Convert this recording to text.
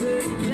to